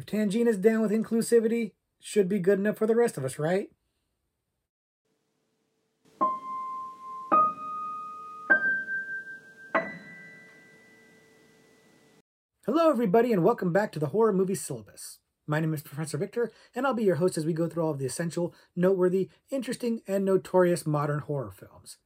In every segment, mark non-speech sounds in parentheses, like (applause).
If Tangina's down with inclusivity, should be good enough for the rest of us, right? Hello, everybody, and welcome back to the Horror Movie Syllabus. My name is Professor Victor, and I'll be your host as we go through all of the essential, noteworthy, interesting, and notorious modern horror films.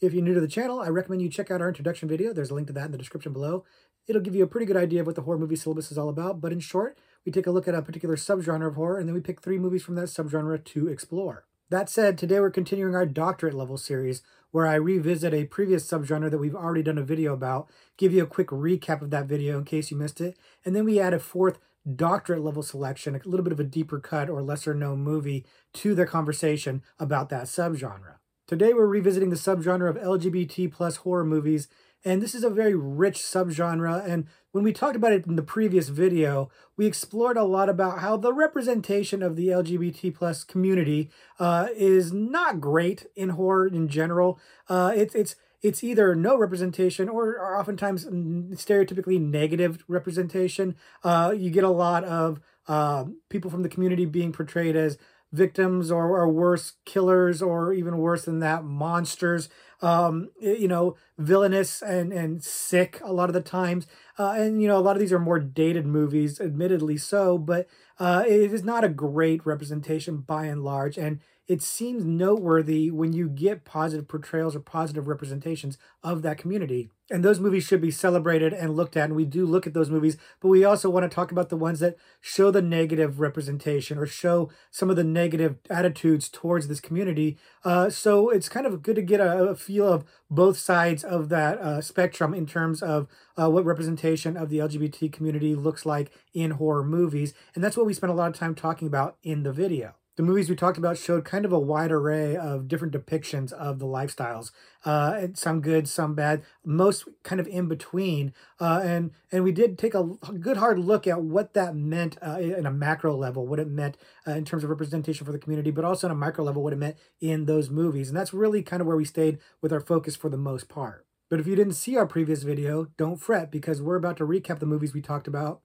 If you're new to the channel, I recommend you check out our introduction video. There's a link to that in the description below. It'll give you a pretty good idea of what the horror movie syllabus is all about, but in short, we take a look at a particular subgenre of horror, and then we pick three movies from that subgenre to explore. That said, today we're continuing our doctorate level series where I revisit a previous subgenre that we've already done a video about, give you a quick recap of that video in case you missed it, and then we add a fourth doctorate level selection, a little bit of a deeper cut or lesser known movie to the conversation about that subgenre. Today we're revisiting the subgenre of LGBT plus horror movies and this is a very rich subgenre. And when we talked about it in the previous video, we explored a lot about how the representation of the LGBT plus community uh, is not great in horror in general. Uh, it's it's it's either no representation or, or oftentimes stereotypically negative representation. Uh, you get a lot of uh, people from the community being portrayed as victims or, or worse killers or even worse than that monsters um, you know, villainous and and sick a lot of the times. Uh, and you know, a lot of these are more dated movies, admittedly so, but uh, it is not a great representation by and large. And it seems noteworthy when you get positive portrayals or positive representations of that community. And those movies should be celebrated and looked at. And we do look at those movies, but we also want to talk about the ones that show the negative representation or show some of the negative attitudes towards this community. Uh, so it's kind of good to get a, a feel of both sides of that uh, spectrum in terms of uh, what representation of the LGBT community looks like in horror movies. And that's what we spent a lot of time talking about in the video the movies we talked about showed kind of a wide array of different depictions of the lifestyles. Uh, some good, some bad, most kind of in between. Uh, and and we did take a good hard look at what that meant uh, in a macro level, what it meant uh, in terms of representation for the community, but also on a micro level, what it meant in those movies. And that's really kind of where we stayed with our focus for the most part. But if you didn't see our previous video, don't fret because we're about to recap the movies we talked about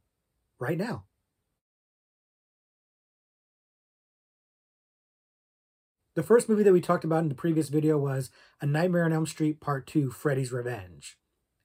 right now. The first movie that we talked about in the previous video was A Nightmare on Elm Street Part 2 Freddy's Revenge.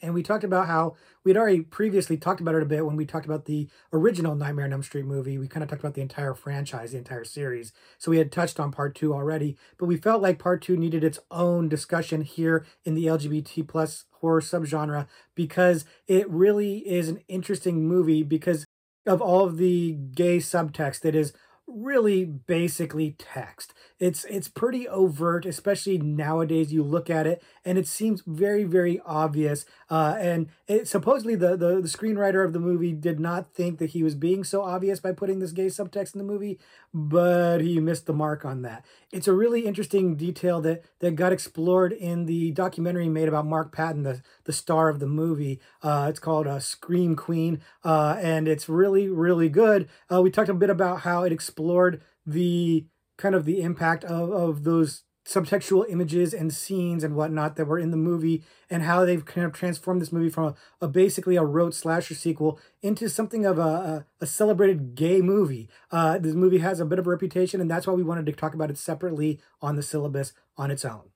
And we talked about how we had already previously talked about it a bit when we talked about the original Nightmare on Elm Street movie. We kind of talked about the entire franchise, the entire series. So we had touched on part two already, but we felt like part two needed its own discussion here in the LGBT plus horror subgenre because it really is an interesting movie because of all of the gay subtext that is really basically text. It's it's pretty overt, especially nowadays. You look at it, and it seems very very obvious. Uh, and it, supposedly the, the the screenwriter of the movie did not think that he was being so obvious by putting this gay subtext in the movie, but he missed the mark on that. It's a really interesting detail that that got explored in the documentary made about Mark Patton, the the star of the movie. Uh, it's called uh, Scream Queen, uh, and it's really really good. Uh, we talked a bit about how it explored the kind of the impact of, of those subtextual images and scenes and whatnot that were in the movie and how they've kind of transformed this movie from a, a basically a rote slasher sequel into something of a, a, a celebrated gay movie. Uh, this movie has a bit of a reputation and that's why we wanted to talk about it separately on the syllabus on its own.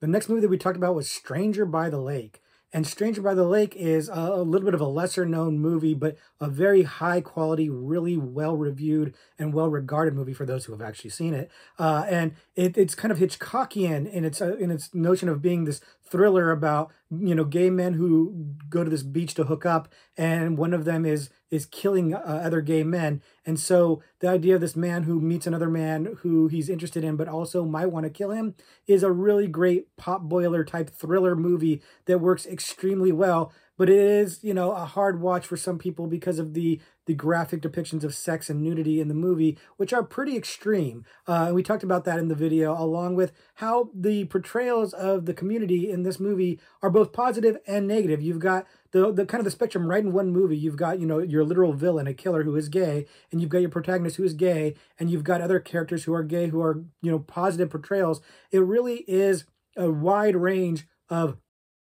The next movie that we talked about was Stranger by the Lake. And Stranger by the Lake is a, a, little bit of a lesser known movie, but a very high quality, really well reviewed and well regarded movie for those who have actually seen it. Uh, and it, it's kind of Hitchcockian in its uh, in its notion of being this thriller about you know gay men who go to this beach to hook up and one of them is is killing uh, other gay men. And so the idea of this man who meets another man who he's interested in but also might want to kill him is a really great potboiler type thriller movie that works extremely well but it is you know a hard watch for some people because of the the graphic depictions of sex and nudity in the movie which are pretty extreme. Uh, and we talked about that in the video along with how the portrayals of the community in this movie are both positive and negative. You've got the, the kind of the spectrum right in one movie you've got you know your literal villain a killer who is gay and you've got your protagonist who is gay and you've got other characters who are gay who are you know positive portrayals. It really is a wide range of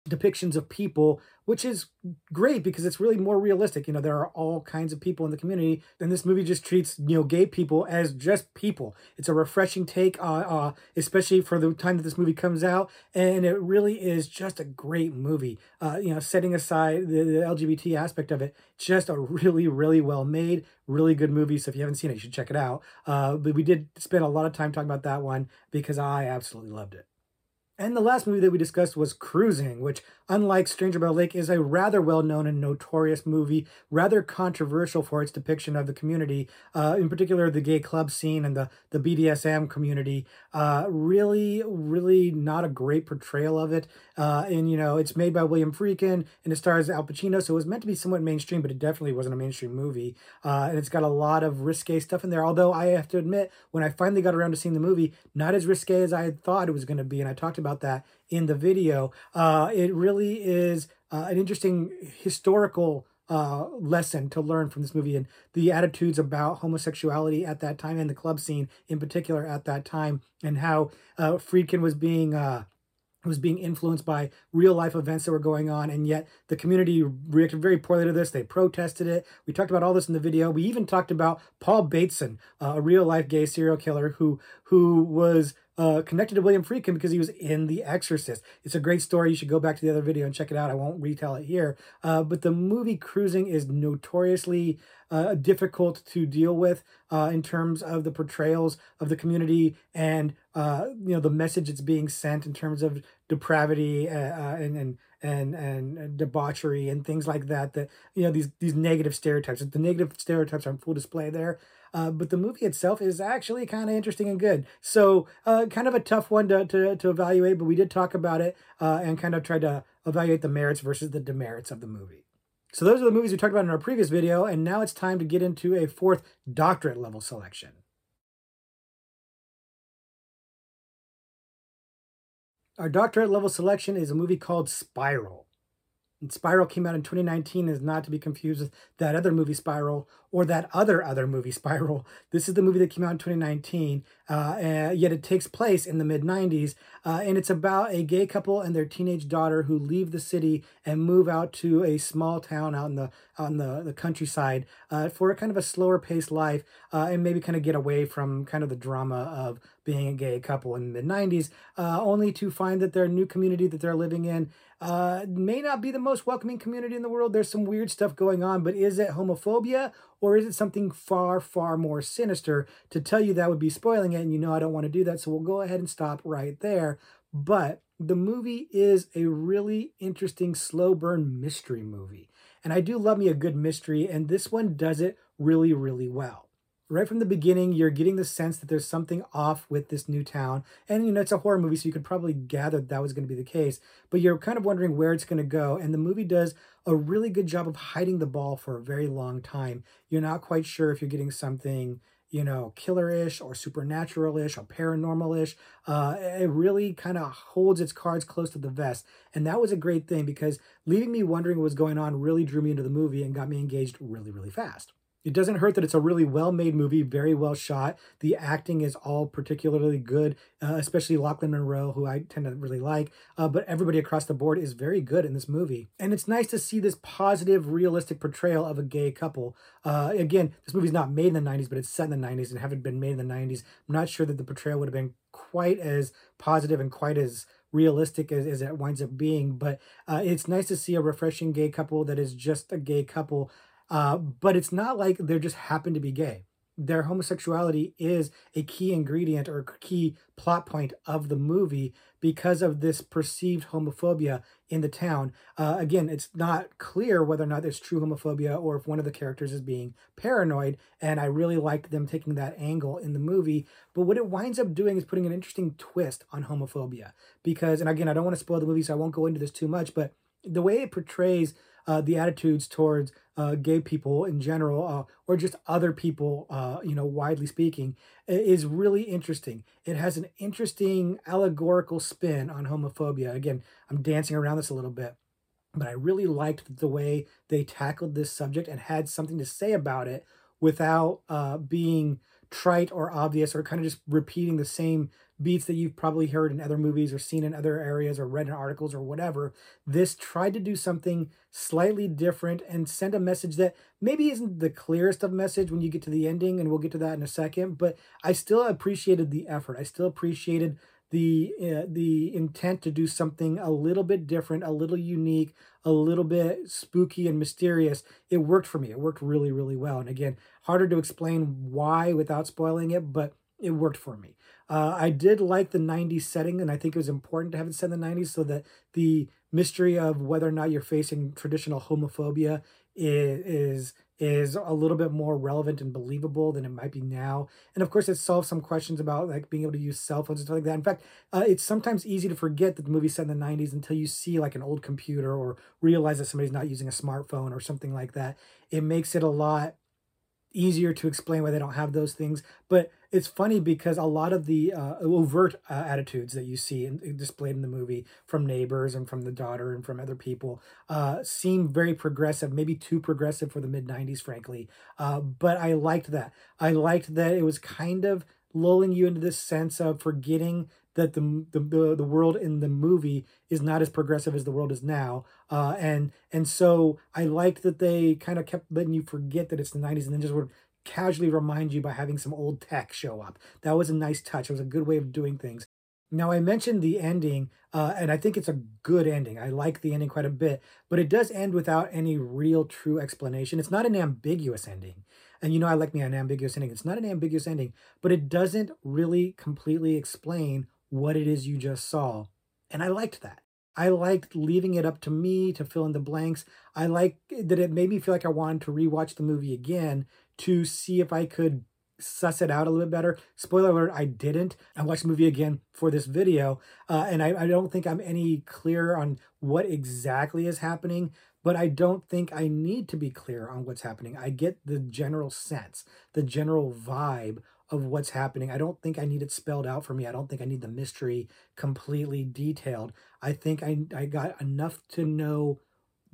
depictions of people, which is great because it's really more realistic. You know, there are all kinds of people in the community, and this movie just treats you know gay people as just people. It's a refreshing take, uh, uh, especially for the time that this movie comes out, and it really is just a great movie. Uh, you know, setting aside the, the LGBT aspect of it, just a really, really well made, really good movie. So if you haven't seen it, you should check it out. Uh, but we did spend a lot of time talking about that one because I absolutely loved it. And the last movie that we discussed was Cruising, which, unlike Stranger by Lake, is a rather well known and notorious movie, rather controversial for its depiction of the community, uh, in particular the gay club scene and the, the BDSM community. Uh, really, really not a great portrayal of it. Uh, and, you know, it's made by William Friedkin and it stars Al Pacino, so it was meant to be somewhat mainstream, but it definitely wasn't a mainstream movie. Uh, and it's got a lot of risque stuff in there, although I have to admit, when I finally got around to seeing the movie, not as risque as I had thought it was going to be. And I talked about about that in the video. Uh, it really is uh, an interesting historical uh, lesson to learn from this movie and the attitudes about homosexuality at that time and the club scene in particular at that time and how uh, Friedkin was being uh, was being influenced by real life events that were going on and yet the community reacted very poorly to this. They protested it. We talked about all this in the video. We even talked about paul bateson uh, a real life gay serial killer who who was uh, connected to William Friedkin because he was in The Exorcist. It's a great story. You should go back to the other video and check it out. I won't retell it here. Uh, but the movie Cruising is notoriously uh, difficult to deal with uh, in terms of the portrayals of the community and uh, you know the message it's being sent in terms of depravity uh, uh, and and and and debauchery and things like that. That you know these these negative stereotypes. The negative stereotypes are on full display there. Uh, but the movie itself is actually kind of interesting and good. So, uh, kind of a tough one to, to, to evaluate, but we did talk about it uh, and kind of tried to evaluate the merits versus the demerits of the movie. So, those are the movies we talked about in our previous video, and now it's time to get into a fourth doctorate level selection. Our doctorate level selection is a movie called Spiral. And Spiral came out in 2019 is not to be confused with that other movie Spiral or that other other movie (laughs) Spiral. This is the movie that came out in 2019, uh, yet it takes place in the mid 90s, uh, and it's about a gay couple and their teenage daughter who leave the city and move out to a small town out in the on the, the countryside uh, for a kind of a slower paced life uh, and maybe kind of get away from kind of the drama of being a gay couple in the mid 90s, uh, only to find that their new community that they're living in uh, may not be the most welcoming community in the world. There's some weird stuff going on, but is it homophobia or is it something far, far more sinister? To tell you that would be spoiling it, and you know I don't want to do that, so we'll go ahead and stop right there. But the movie is a really interesting slow burn mystery movie. And I do love me a good mystery, and this one does it really, really well right from the beginning, you're getting the sense that there's something off with this new town. And, you know, it's a horror movie, so you could probably gather that, that was going to be the case. But you're kind of wondering where it's going to go. And the movie does a really good job of hiding the ball for a very long time. You're not quite sure if you're getting something, you know, killer-ish or supernatural-ish or paranormal-ish. Uh, it really kind of holds its cards close to the vest. And that was a great thing because leaving me wondering what was going on really drew me into the movie and got me engaged really, really fast. It doesn't hurt that it's a really well made movie, very well shot. The acting is all particularly good, uh, especially Lochlyn Munro, who I tend to really like. Uh, but everybody across the board is very good in this movie. And it's nice to see this positive, realistic portrayal of a gay couple. Uh, again, this movie's not made in the 90s, but it's set in the 90s and having been made in the 90s, I'm not sure that the portrayal would have been quite as positive and quite as realistic as, as it winds up being. But uh, it's nice to see a refreshing gay couple that is just a gay couple uh, but it's not like they just happen to be gay. Their homosexuality is a key ingredient or key plot point of the movie because of this perceived homophobia in the town. Uh, again, it's not clear whether or not there's true homophobia or if one of the characters is being paranoid. And I really liked them taking that angle in the movie. But what it winds up doing is putting an interesting twist on homophobia. Because, and again, I don't want to spoil the movie, so I won't go into this too much, but the way it portrays uh, the attitudes towards uh, gay people in general, uh, or just other people, uh, you know, widely speaking, is really interesting. It has an interesting allegorical spin on homophobia. Again, I'm dancing around this a little bit, but I really liked the way they tackled this subject and had something to say about it without uh, being trite or obvious or kind of just repeating the same beats that you've probably heard in other movies or seen in other areas or read in articles or whatever. This tried to do something slightly different and send a message that maybe isn't the clearest of message when you get to the ending, and we'll get to that in a second. But I still appreciated the effort. I still appreciated the uh, the intent to do something a little bit different, a little unique, a little bit spooky and mysterious. It worked for me. It worked really, really well. And again, harder to explain why without spoiling it, but it worked for me. Uh, I did like the 90s setting, and I think it was important to have it set in the 90s so that the mystery of whether or not you're facing traditional homophobia is, is a little bit more relevant and believable than it might be now. And of course, it solves some questions about like being able to use cell phones and stuff like that. In fact, uh, it's sometimes easy to forget that the movie's set in the 90s until you see like an old computer or realize that somebody's not using a smartphone or something like that. It makes it a lot easier to explain why they don't have those things. But it's funny because a lot of the uh, overt uh, attitudes that you see in, displayed in the movie from neighbors and from the daughter and from other people uh, seem very progressive, maybe too progressive for the mid 90s, frankly. Uh, but I liked that. I liked that it was kind of lulling you into this sense of forgetting that the, the the world in the movie is not as progressive as the world is now uh and and so i liked that they kind of kept letting you forget that it's the 90s and then just would casually remind you by having some old tech show up. That was a nice touch. It was a good way of doing things. Now i mentioned the ending uh, and i think it's a good ending. I like the ending quite a bit but it does end without any real true explanation. It's not an ambiguous ending. And you know i like me an ambiguous ending. It's not an ambiguous ending but it doesn't really completely explain what it is you just saw. And I liked that. I liked leaving it up to me to fill in the blanks. I like that it made me feel like I wanted to rewatch the movie again to see if I could suss it out a little bit better. Spoiler alert, I didn't. I watched the movie again for this video, uh, and I, I don't think I'm any clearer on what exactly is happening, but I don't think I need to be clear on what's happening. I get the general sense, the general vibe of what's happening. I don't think I need it spelled out for me. I don't think I need the mystery completely detailed. I think I, I got enough to know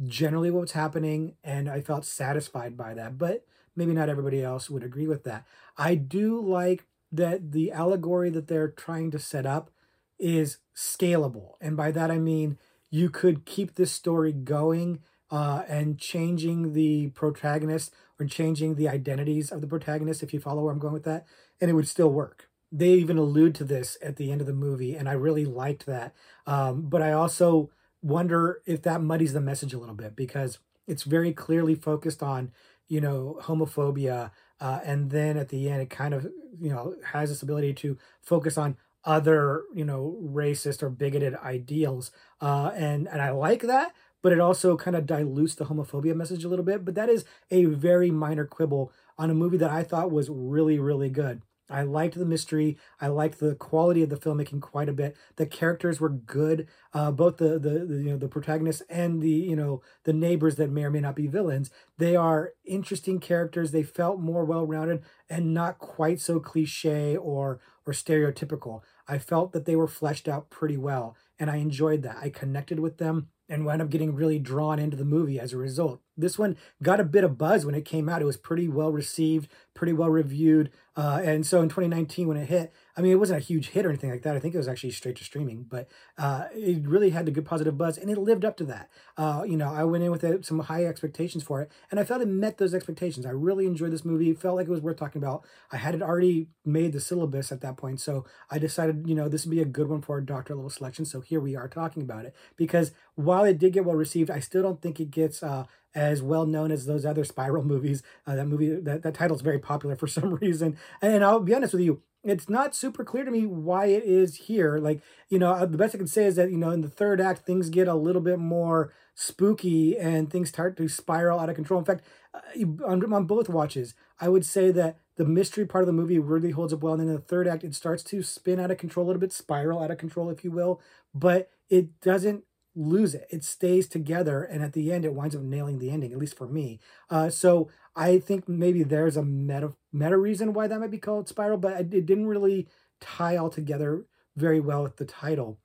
generally what's happening and I felt satisfied by that. But maybe not everybody else would agree with that. I do like that the allegory that they're trying to set up is scalable. And by that I mean you could keep this story going uh, and changing the protagonist or changing the identities of the protagonist, if you follow where I'm going with that, and it would still work. They even allude to this at the end of the movie, and I really liked that. Um, but I also wonder if that muddies the message a little bit because it's very clearly focused on, you know, homophobia, uh, and then at the end, it kind of, you know, has this ability to focus on other, you know, racist or bigoted ideals, uh, and and I like that but it also kind of dilutes the homophobia message a little bit. But that is a very minor quibble on a movie that I thought was really, really good. I liked the mystery. I liked the quality of the filmmaking quite a bit. The characters were good, uh, both the, the, the you know the protagonists and the you know the neighbors that may or may not be villains. They are interesting characters. They felt more well rounded and not quite so cliche or or stereotypical. I felt that they were fleshed out pretty well, and I enjoyed that. I connected with them and wound up getting really drawn into the movie as a result. This one got a bit of buzz when it came out. It was pretty well received, pretty well reviewed. Uh, and so in 2019, when it hit, I mean, it wasn't a huge hit or anything like that. I think it was actually straight to streaming, but uh, it really had a good positive buzz and it lived up to that. Uh, you know, I went in with some high expectations for it and I felt it met those expectations. I really enjoyed this movie. Felt like it was worth talking about. I had it already made the syllabus at that point. So I decided, you know, this would be a good one for a doctor level selection. So here we are talking about it because while it did get well received, I still don't think it gets uh, as well known as those other (laughs) Spiral movies. Uh, that movie, that, that title's very popular for (laughs) some reason. And I'll be honest with you, it's not super clear to me why it is here. Like, you know, uh, the best I can say is that, you know, in the third act, things get a little bit more spooky and things start to spiral out of control. In fact, uh, on, on both watches, I would say that the mystery part of the movie really holds up well. And then in the third act, it starts to spin out of control a little bit, spiral out of control, if you will. But it doesn't lose it. It stays together, and at the end, it winds up nailing the ending. At least for me. Uh, so I think maybe there's a meta meta reason why that might be called Spiral, but it didn't really tie all together very well with the title.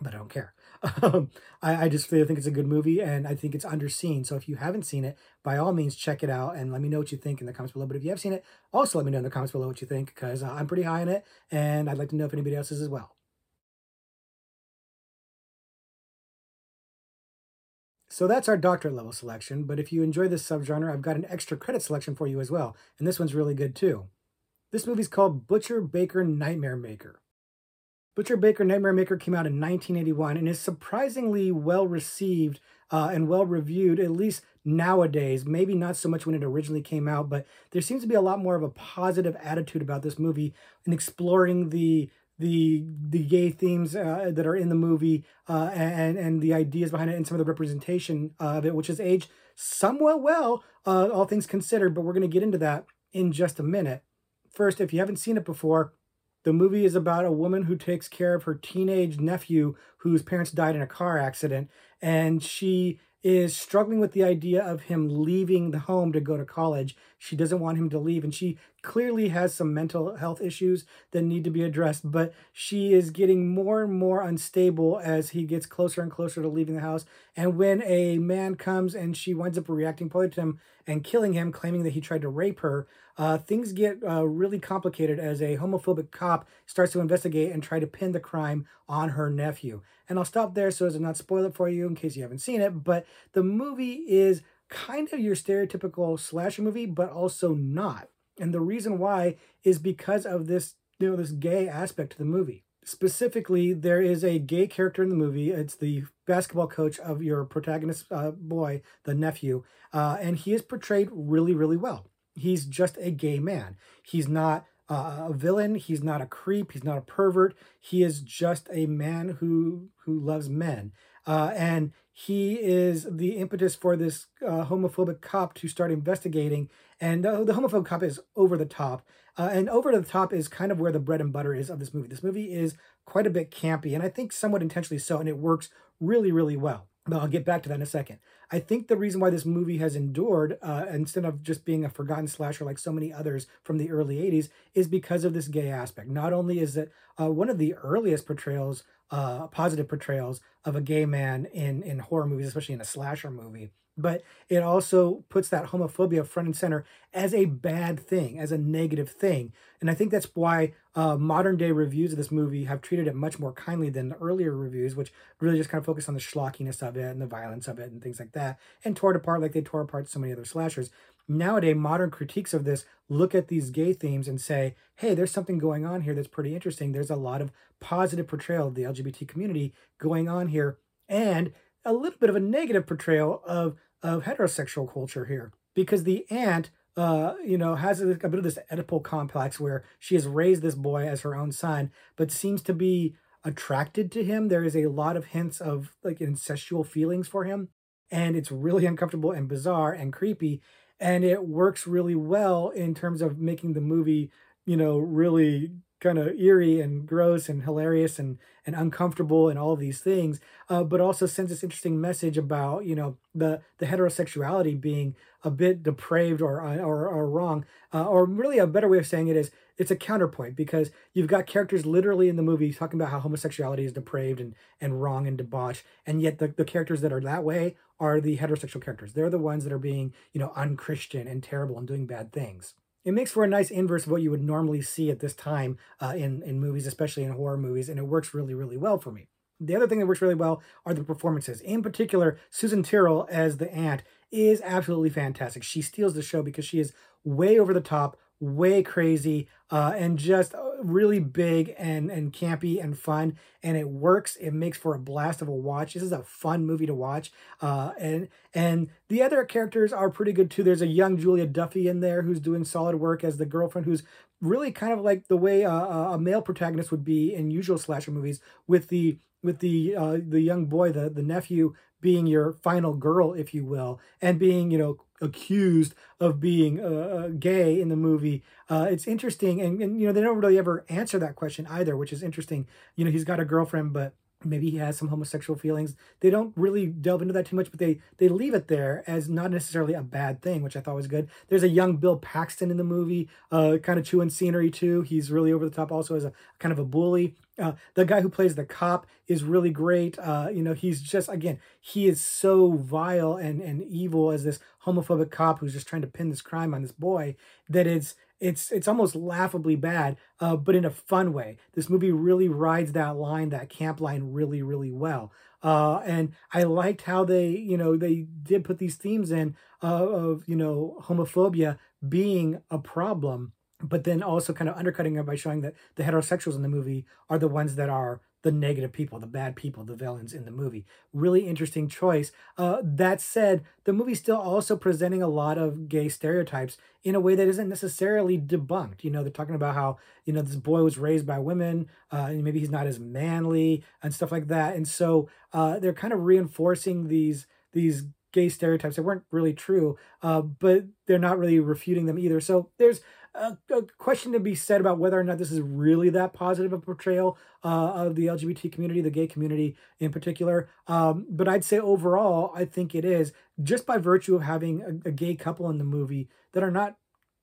but I don't care. (laughs) Um, I, I just really think it's a good movie and I think it's underseen. So if you haven't seen it, by all means, check it out and let me know what you think in the comments below. But if you have seen it, also let me know in the comments below what you think because uh, I'm pretty high on it and I'd like to know if anybody else is as well. So that's our doctorate level selection, but if you enjoy this subgenre, I've got an extra credit selection for you as well, and this one's really good too. This movie's called Butcher Baker Nightmare Maker. Butcher Baker Nightmare Maker came out in 1981 and is surprisingly well received uh, and well reviewed, at least nowadays. Maybe not so much when it originally came out, but there seems to be a lot more of a positive attitude about this movie and exploring the the the gay themes uh, that are in the movie uh, and and the ideas behind it and some of the representation of it, which has aged somewhat well, uh, all things considered. But we're going to get into that in just a minute. First, if you haven't seen it before, the movie is about a woman who takes care of her teenage nephew whose parents died in a car accident, and she is struggling with the idea of him leaving the home to go to college. She doesn't want him to leave, and she clearly has some mental health issues that need to be addressed, but she is getting more and more unstable as he gets closer and closer to leaving the house. And when a man comes and she winds up reacting poorly to him and killing him, claiming that he tried to rape her, uh, things get uh, really complicated as a homophobic cop starts to investigate and try to pin the crime on her nephew. And I'll stop there so as to not spoil it for you in case you haven't seen it, but the movie is kind of your stereotypical slasher movie, but also not. And the reason why is because of this, you know, this gay aspect to the movie. Specifically, there is a gay character in the movie. It's the basketball coach of your protagonist uh, boy, the nephew, uh, and he is portrayed really, really well. He's just a gay man. He's not uh, a villain. He's not a creep. He's not a pervert. He is just a man who who loves men. Uh, and he is the impetus for this uh, homophobic cop to start investigating. And the, the homophobic cop is over the top. Uh, and over the top is kind of where the bread and butter is of this movie. This movie is quite a bit campy, and I think somewhat intentionally so, and it works really, really well. But I'll get back to that in a second. I think the reason why this movie has endured, uh, instead of just being a forgotten slasher like so many others from the early 80s, is because of this gay aspect. Not only is it uh, one of the earliest portrayals, uh, positive portrayals of a gay man in, in horror movies, especially in a slasher movie, but it also puts that homophobia front and center as a bad thing, as a negative thing. And I think that's why uh, modern day reviews of this movie have treated it much more kindly than the earlier reviews, which really just kind of focus on the schlockiness of it and the violence of it and things like that, and tore it apart like they tore apart so many other slashers. Nowadays, modern critiques of this look at these gay themes and say, hey, there's something going on here that's pretty interesting. There's a lot of positive portrayal of the LGBT community going on here. And a little bit of a negative portrayal of of heterosexual culture here because the aunt uh, you know, has a, a, bit of this Oedipal complex where she has raised this boy as her own son, but seems to be attracted to him. There is a lot of hints of like incestual feelings for him, and it's really (laughs) uncomfortable and bizarre and creepy. And it works really well in terms of making the movie, you know, really kind of eerie and gross and hilarious and and uncomfortable and all these things uh, but also sends this interesting message about you know the the heterosexuality being a bit depraved or or, or wrong uh, or really a better way of saying it is it's a counterpoint because you've got characters literally in the movie talking about how homosexuality is depraved and and wrong and debauched and yet the, the characters that are that way are the heterosexual characters. They're the ones that are being you know unchristian and terrible and doing bad things it makes for a nice inverse of what you would normally see at this time uh, in, in movies, especially in horror movies, and it works really, really well for me. The other thing that works really well are the performances. In particular, Susan Tyrrell as the aunt is absolutely fantastic. She steals the show because she is way over the top, way crazy uh, and just uh, really big and and campy and fun and it works. It makes for a blast of a watch. This is a fun movie to watch uh, and and the other characters are pretty good too. There's a young julia duffy in there who's doing solid work as the girlfriend who's really kind of like the way a, a male protagonist would be in usual slasher movies with the with the uh, the young boy the the nephew being your final girl if you will and being you know accused of being uh, uh, gay in the movie. Uh, it's interesting, and, and you know they don't really ever answer that question either, which is interesting. You know, he's got a girlfriend, but maybe he has some homosexual feelings. They don't really delve into that too much but they they leave it there as not necessarily a bad thing which i thought was good. There's a young bill paxton in the movie uh kind of chewing scenery too. He's really over the top also as a kind of a bully. Uh, the guy who plays the cop is really great. Uh, you know, he's just again, he is so vile and and evil as this homophobic cop who's just trying to pin this crime on this boy that it's it's it's almost laughably bad, uh, but in a fun way. This movie really rides that line, that camp line, really, really well. Uh, and I liked how they, you know, they did put these themes in uh, of, you know, homophobia being a problem, but then also kind of undercutting it by showing that the heterosexuals in the movie are the ones that are the negative people, the bad people, the villains in the movie. Really interesting choice. Uh, that said, the movie's still also presenting a lot of gay stereotypes in a way that isn't necessarily debunked. You know, they're talking about how, you know, this boy was raised by women, uh, and maybe he's not as manly and stuff like that. And so uh, they're kind of reinforcing these these gay stereotypes that weren't really true, uh, but they're not really refuting them either. So there's a, a, question to be said about whether or not this is really that positive a portrayal uh, of the LGBT community, the gay community in particular. Um, but I'd say overall, I think it is just by virtue of having a, a gay couple in the movie that are not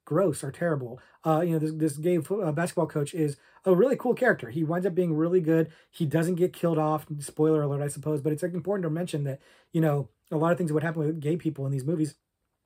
gross or terrible. Uh, you know, this, this gay uh, basketball coach is a really cool character. He winds up being really good. He doesn't get killed off. Spoiler alert, I suppose. But it's important to mention that, you know, a lot of things would happen with gay people in these movies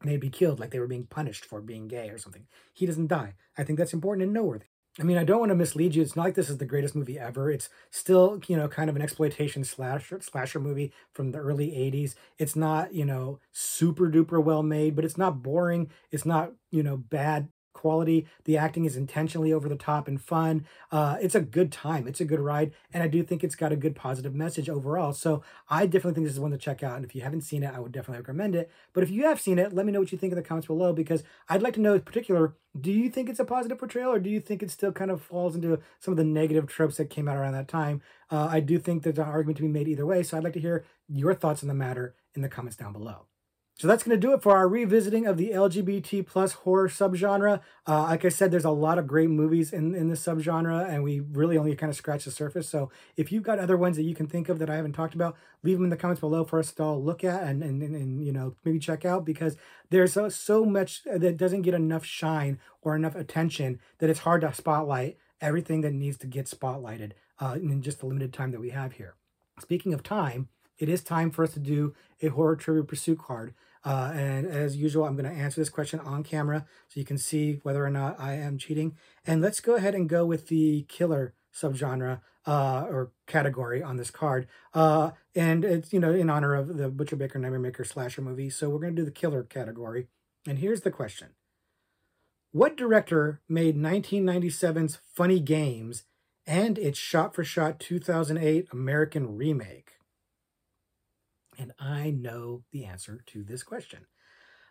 they'd be killed like they were being punished for being gay or something. He doesn't die. I think that's important and noteworthy. I mean, I don't want to mislead you. It's not like this is the greatest movie ever. It's still, you know, kind of an exploitation slasher slasher movie from the early 80s. It's not, you know, super duper well made, but it's not boring. It's not, you know, bad quality. The acting is intentionally over the top and fun. Uh, it's a good time. It's a good ride, and I do think it's got a good positive message overall. So I definitely think this is one to check out. And if you haven't seen it, I would definitely recommend it. But if you have seen it, let me know what you think in the comments below because I'd like to know in particular. Do you think it's a positive portrayal, or do you think it still kind of falls into some of the negative tropes that came out around that time? Uh, I do think there's an argument to be made either way. So I'd like to hear your thoughts on the matter in the comments down below. So that's going to do it for our revisiting of the LGBT plus horror subgenre. Uh, like I said, there's a lot of great movies in, in this subgenre, and we really only kind of scratch the surface. So if you've got other ones that you can think of that I haven't talked about, leave them in the comments below for us to all look at and, and, and, and you know, maybe check out because there's so, so much that doesn't get enough shine or enough attention that it's hard to spotlight everything that needs to get spotlighted uh, in just the limited time that we have here. Speaking of time, it is time for us to do a horror trivia pursuit card. Uh, and as usual, I'm going to answer this question on camera so you can see whether or not I am cheating. And let's go ahead and go with the killer subgenre uh, or category on this card. Uh, and it's, you know, in honor of the Butcher Baker Nightmare Maker slasher movie. So we're going to do the killer category. And here's the question. What director made 1997's Funny Games and its shot-for-shot 2008 American remake? And I know the answer to this question.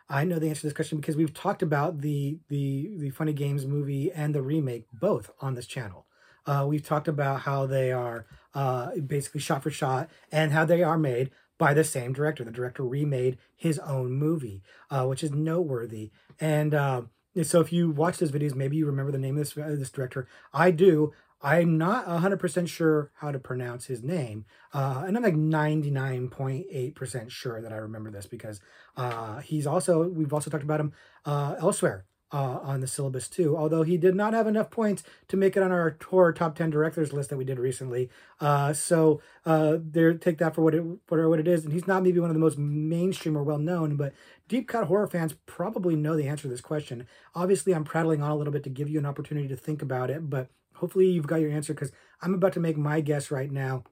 I know the answer to this question because we've talked about the the the Funny Games movie and the remake both on this channel. Uh, we've talked about how they are uh, basically shot for shot and how they are made by the same director. The director remade his own movie, uh, which is noteworthy. And uh, so, if you watch those videos, maybe you remember the name of this this director. I do. I'm not 100% sure how to pronounce his name. Uh, and I'm like 99.8% sure that I remember this because uh, he's also, we've also talked about him uh, elsewhere uh, on the syllabus too, although he did not have enough points to make it on our tour top 10 directors list that we did recently. Uh, so uh, there, take that for what it, for what it is. And he's not maybe one of the most mainstream or well known, but deep cut horror fans probably know the answer to this question. Obviously, I'm prattling on a little bit to give you an opportunity to think about it, but Hopefully you've got your answer because I'm about to make my guess right now.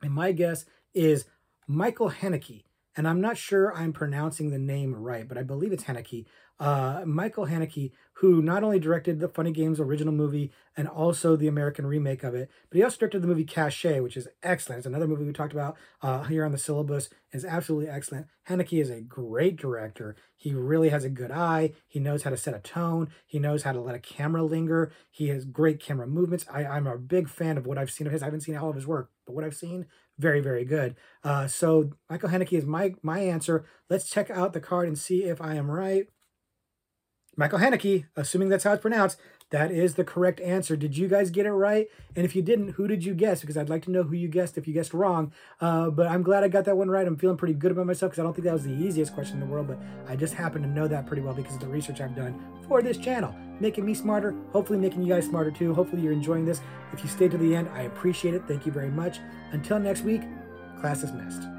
And my guess is Michael Haneke. And I'm not sure I'm pronouncing the name right, but I believe it's Haneke. Uh, Michael Haneke, who not only directed the Funny Games original movie and also the American remake of it, but he also directed the movie Caché, which is excellent. It's another movie we talked about uh, here on the syllabus. It's absolutely excellent. Haneke is a great director. He really has a good eye. He knows how to set a tone. He knows how to let a camera linger. He has great camera movements. I, I'm a big fan of what I've seen of his. I haven't seen all of his work, but what I've seen, very, very good. Uh, so Michael Haneke is my my answer. Let's check out the card and see if I am right. Michael Haneke, assuming that's how it's pronounced, That is the correct answer. Did you guys get it right? And if you didn't, who did you guess? Because I'd like to know who you guessed if you guessed wrong. Uh, but I'm glad I got that one right. I'm feeling pretty good about myself because I don't think that was the easiest question in the world, but I just happen to know that pretty well because of the research I've done for this channel. Making me smarter, hopefully making you guys smarter too. Hopefully you're enjoying this. If you stayed to the end, I appreciate it. Thank you very much. Until next week, class is missed.